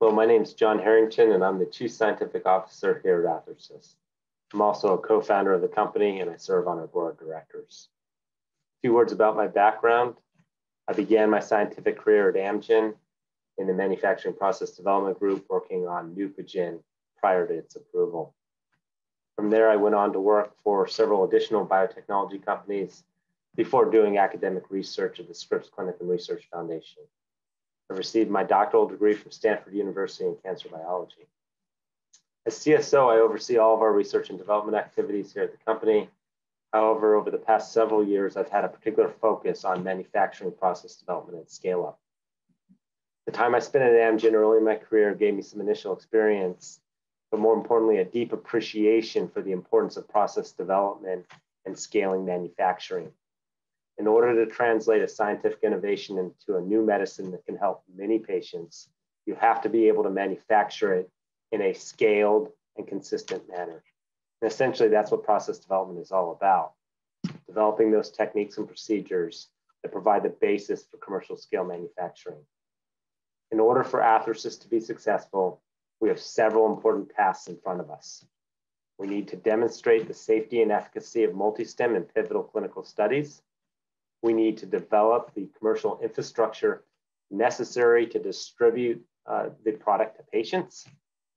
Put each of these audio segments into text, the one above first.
Well, my name is John Harrington, and I'm the Chief Scientific Officer here at Athersys. I'm also a co-founder of the company, and I serve on our board of directors. A few words about my background. I began my scientific career at Amgen in the manufacturing process development group, working on Neupogen prior to its approval. From there, I went on to work for several additional biotechnology companies before doing academic research at the Scripps Clinic and Research Foundation. I received my doctoral degree from Stanford University in cancer biology. As CSO, I oversee all of our research and development activities here at the company. However, over the past several years, I've had a particular focus on manufacturing process development and scale up. The time I spent at Amgen early in my career gave me some initial experience, but more importantly, a deep appreciation for the importance of process development and scaling manufacturing in order to translate a scientific innovation into a new medicine that can help many patients, you have to be able to manufacture it in a scaled and consistent manner. And essentially, that's what process development is all about developing those techniques and procedures that provide the basis for commercial scale manufacturing. In order for Athersys to be successful, we have several important tasks in front of us. We need to demonstrate the safety and efficacy of multistem in pivotal clinical studies. We need to develop the commercial infrastructure necessary to distribute uh, the product to patients.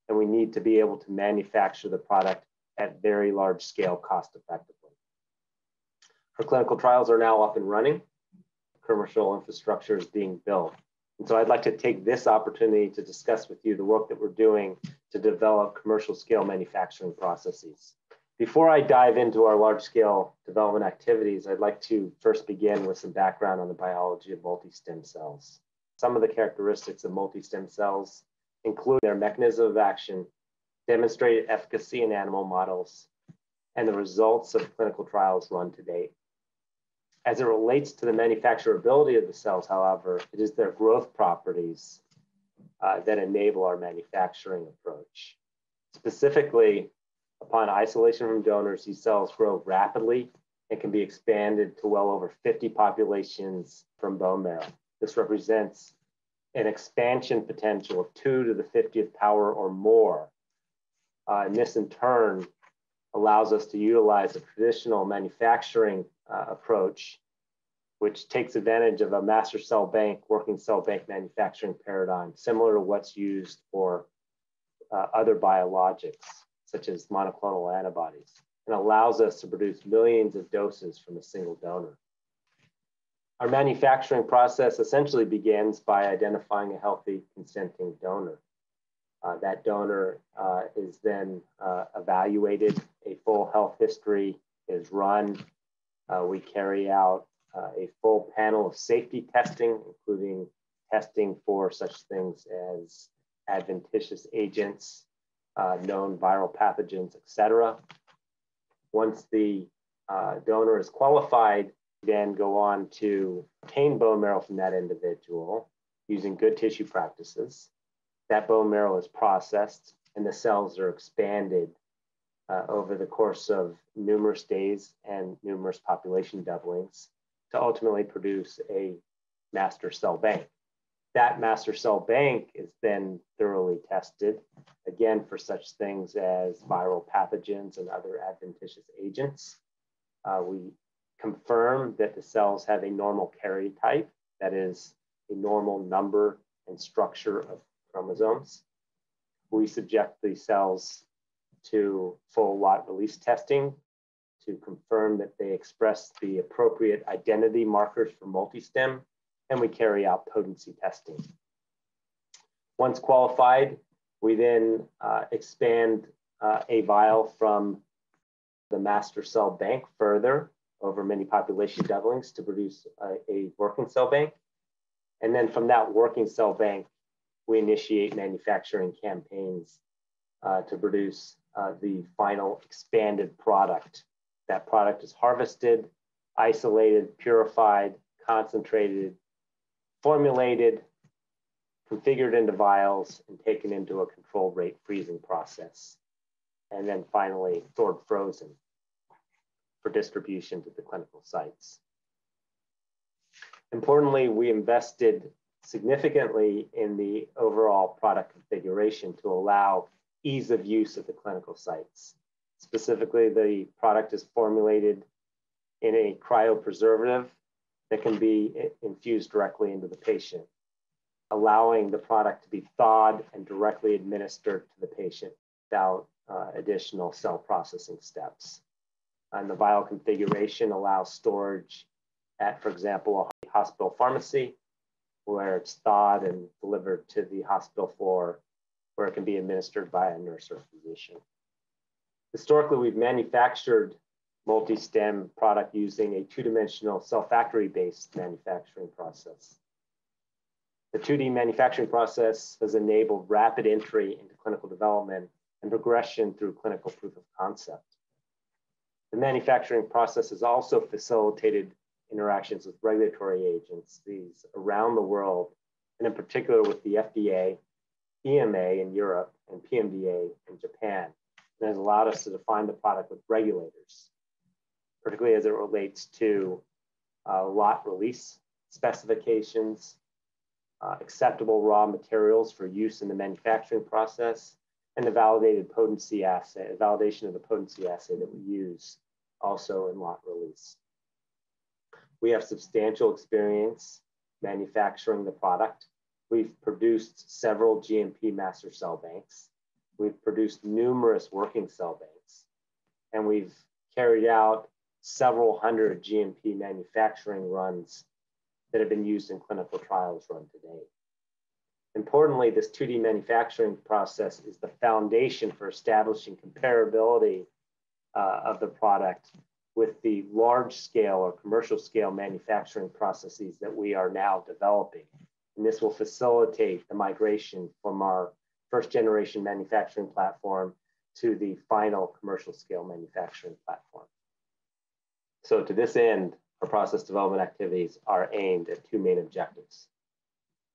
And we need to be able to manufacture the product at very large scale cost effectively. Our clinical trials are now up and running. Commercial infrastructure is being built. And so I'd like to take this opportunity to discuss with you the work that we're doing to develop commercial scale manufacturing processes. Before I dive into our large scale development activities, I'd like to first begin with some background on the biology of multi-stem cells. Some of the characteristics of multi-stem cells include their mechanism of action, demonstrated efficacy in animal models, and the results of clinical trials run to date. As it relates to the manufacturability of the cells, however, it is their growth properties uh, that enable our manufacturing approach. Specifically, Upon isolation from donors, these cells grow rapidly and can be expanded to well over 50 populations from bone marrow. This represents an expansion potential of 2 to the 50th power or more. Uh, and this in turn allows us to utilize a traditional manufacturing uh, approach, which takes advantage of a master cell bank, working cell bank manufacturing paradigm, similar to what's used for uh, other biologics such as monoclonal antibodies, and allows us to produce millions of doses from a single donor. Our manufacturing process essentially begins by identifying a healthy consenting donor. Uh, that donor uh, is then uh, evaluated, a full health history is run. Uh, we carry out uh, a full panel of safety testing, including testing for such things as adventitious agents, uh, known viral pathogens, etc. Once the uh, donor is qualified, then go on to obtain bone marrow from that individual using good tissue practices. That bone marrow is processed and the cells are expanded uh, over the course of numerous days and numerous population doublings to ultimately produce a master cell bank. That master cell bank is then thoroughly tested, again, for such things as viral pathogens and other adventitious agents. Uh, we confirm that the cells have a normal karyotype, that is, a normal number and structure of chromosomes. We subject the cells to full lot release testing to confirm that they express the appropriate identity markers for multistem and we carry out potency testing. Once qualified, we then uh, expand uh, a vial from the master cell bank further over many population doublings to produce a, a working cell bank. And then from that working cell bank, we initiate manufacturing campaigns uh, to produce uh, the final expanded product. That product is harvested, isolated, purified, concentrated, formulated, configured into vials, and taken into a controlled rate freezing process. And then finally stored frozen for distribution to the clinical sites. Importantly, we invested significantly in the overall product configuration to allow ease of use at the clinical sites. Specifically, the product is formulated in a cryopreservative that can be infused directly into the patient, allowing the product to be thawed and directly administered to the patient without uh, additional cell processing steps. And the vial configuration allows storage at, for example, a hospital pharmacy where it's thawed and delivered to the hospital floor where it can be administered by a nurse or physician. Historically, we've manufactured multi-stem product using a two-dimensional cell factory-based manufacturing process. The 2D manufacturing process has enabled rapid entry into clinical development and progression through clinical proof of concept. The manufacturing process has also facilitated interactions with regulatory agencies around the world, and in particular with the FDA, EMA in Europe, and PMDA in Japan, and has allowed us to define the product with regulators, particularly as it relates to uh, lot release specifications, uh, acceptable raw materials for use in the manufacturing process, and the validated potency assay, validation of the potency assay that we use also in lot release. We have substantial experience manufacturing the product. We've produced several GMP master cell banks. We've produced numerous working cell banks. And we've carried out several hundred GMP manufacturing runs that have been used in clinical trials run to date. Importantly, this 2D manufacturing process is the foundation for establishing comparability uh, of the product with the large scale or commercial scale manufacturing processes that we are now developing. And this will facilitate the migration from our first generation manufacturing platform to the final commercial scale manufacturing platform. So to this end, our process development activities are aimed at two main objectives.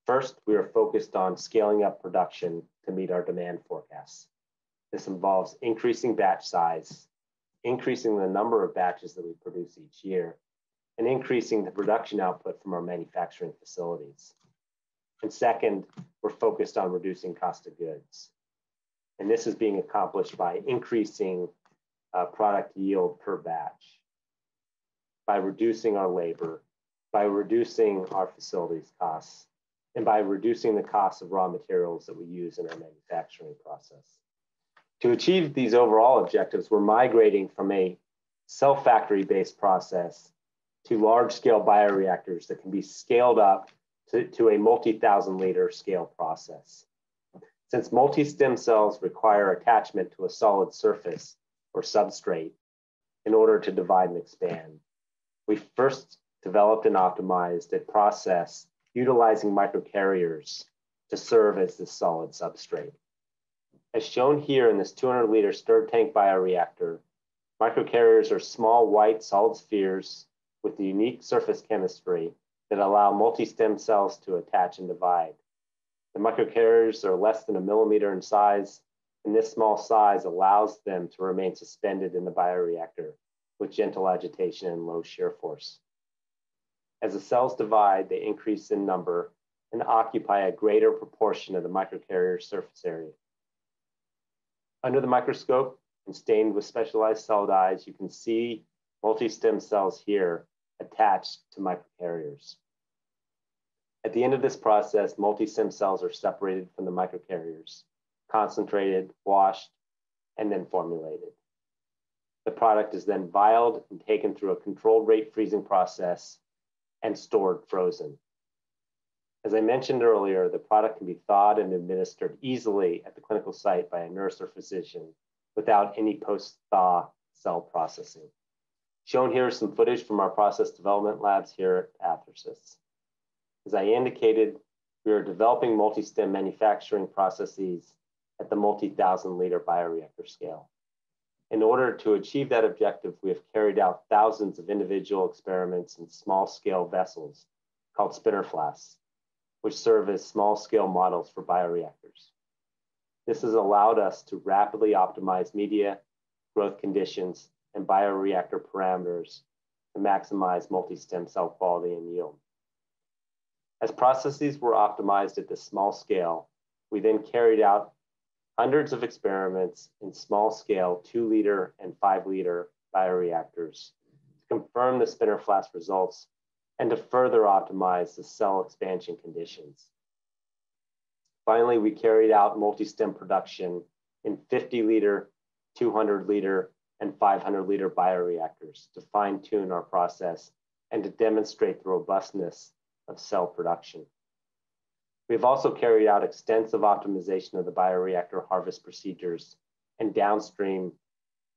First, we are focused on scaling up production to meet our demand forecasts. This involves increasing batch size increasing the number of batches that we produce each year, and increasing the production output from our manufacturing facilities. And second, we're focused on reducing cost of goods. And this is being accomplished by increasing uh, product yield per batch, by reducing our labor, by reducing our facilities costs, and by reducing the cost of raw materials that we use in our manufacturing process. To achieve these overall objectives, we're migrating from a cell factory based process to large scale bioreactors that can be scaled up to, to a multi thousand liter scale process. Since multi stem cells require attachment to a solid surface or substrate in order to divide and expand, we first developed and optimized a process utilizing microcarriers to serve as this solid substrate. As shown here in this 200 liter stirred tank bioreactor, microcarriers are small white solid spheres with the unique surface chemistry that allow multi-stem cells to attach and divide. The microcarriers are less than a millimeter in size, and this small size allows them to remain suspended in the bioreactor with gentle agitation and low shear force. As the cells divide, they increase in number and occupy a greater proportion of the microcarrier surface area. Under the microscope and stained with specialized cell dyes, you can see multi-stem cells here attached to microcarriers. At the end of this process, multi-stem cells are separated from the microcarriers, concentrated, washed, and then formulated. Product is then vialed and taken through a controlled rate freezing process and stored frozen. As I mentioned earlier, the product can be thawed and administered easily at the clinical site by a nurse or physician without any post-thaw cell processing. Shown here is some footage from our process development labs here at Athersys. As I indicated, we are developing multi-stem manufacturing processes at the multi-thousand liter bioreactor scale. In order to achieve that objective, we have carried out thousands of individual experiments in small scale vessels called spinner flasks which serve as small scale models for bioreactors. This has allowed us to rapidly optimize media, growth conditions, and bioreactor parameters to maximize multi-stem cell quality and yield. As processes were optimized at this small scale, we then carried out hundreds of experiments in small scale two liter and five liter bioreactors to confirm the spinner flask results and to further optimize the cell expansion conditions. Finally, we carried out multi-stem production in 50 liter, 200 liter, and 500 liter bioreactors to fine tune our process and to demonstrate the robustness of cell production. We've also carried out extensive optimization of the bioreactor harvest procedures and downstream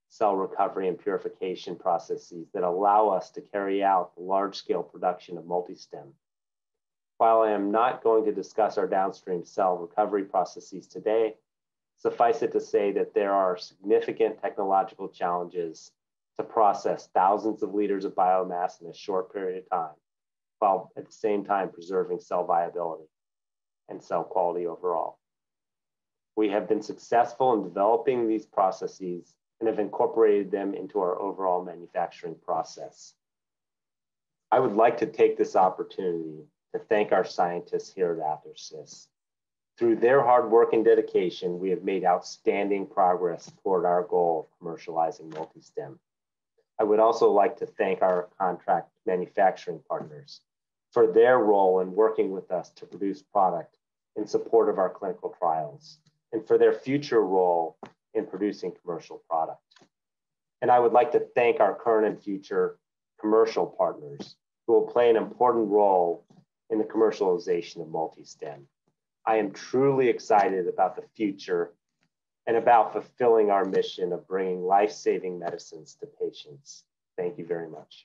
cell recovery and purification processes that allow us to carry out the large scale production of multi-stem. While I am not going to discuss our downstream cell recovery processes today, suffice it to say that there are significant technological challenges to process thousands of liters of biomass in a short period of time, while at the same time preserving cell viability and cell quality overall. We have been successful in developing these processes and have incorporated them into our overall manufacturing process. I would like to take this opportunity to thank our scientists here at Athersys. Through their hard work and dedication, we have made outstanding progress toward our goal of commercializing multistem. I would also like to thank our contract manufacturing partners for their role in working with us to produce product in support of our clinical trials and for their future role in producing commercial product. And I would like to thank our current and future commercial partners who will play an important role in the commercialization of multi-stem. I am truly excited about the future and about fulfilling our mission of bringing life-saving medicines to patients. Thank you very much.